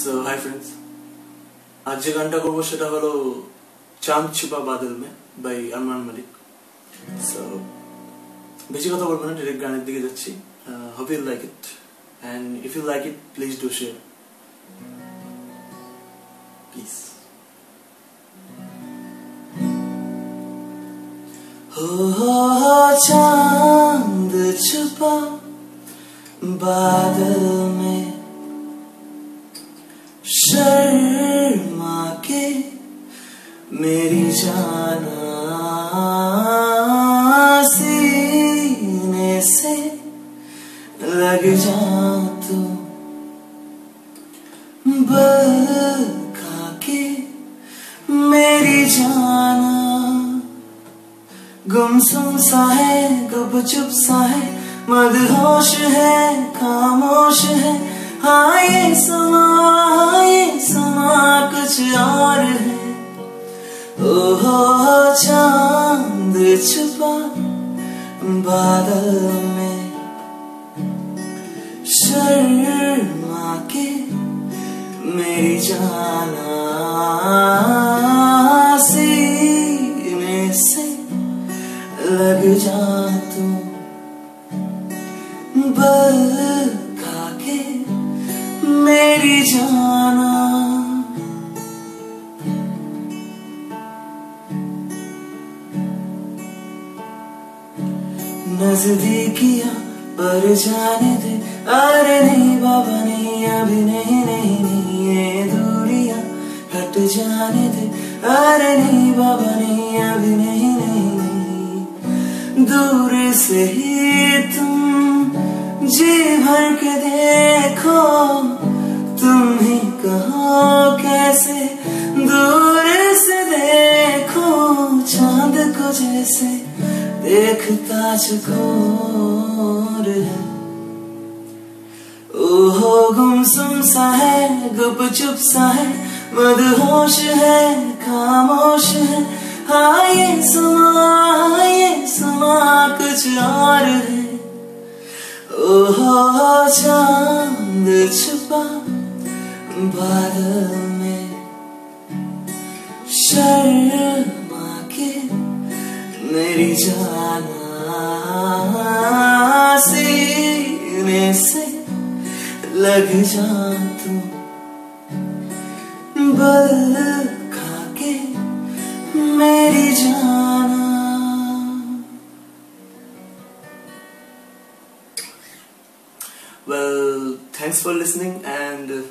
So hi friends আজ যে গানটা করবো সেটা হলো চাঁদ ছুপা বাদল মে বাই আরমান মালিক সো বেশি কথা বলবো না ডিরেক্ট গানের দিকে যাচ্ছি hope you like it and if you like it please do share please हो चांद छुपा बादल में मेरी जाना सीने से लग जा तू। बखा के मेरी जाना। गुमसुम सा है गुप चुप सा है, मदहोश है खामोश ओहो चाँद छुपा बादल में शर्मा के मेरी जाना सीने से लग जा तू। बखा के मेरी जाना नजदीकिया पर जाने दे। अरे नहीं बाबा, नहीं, अभी नहीं नहीं नहीं, ये दूरिया हट जाने दे। अरे नहीं बाबा, नहीं, अभी नहीं नहीं नहीं। दूर से ही तुम जी भर के देखो। तुम ही कहो कैसे दूर से देखो। चाँद को जैसे देखता चकोर है। ओहो, गुमसुम सा है गुप चुप सा है, मदहोश है, खामोश है। हाँ ये हाँ ये कुछ और है। ओहो, चाँद छुपा बादल में शर्मा मेरी जाना सीने से लग जा तू बल खा के मेरी जाना well thanks for listening and uh,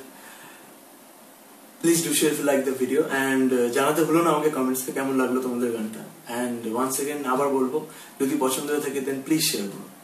please do share if like the video and জানাতে ভুলো না আমাকে কমেন্টসে কেমন লাগলো তোমাদের গানটা অ্যান্ড ওয়ান সেকেন্ড আবার বলব, যদি পছন্দ হয়ে থাকে দেন প্লিজ শেয়ার করো। Okay thank you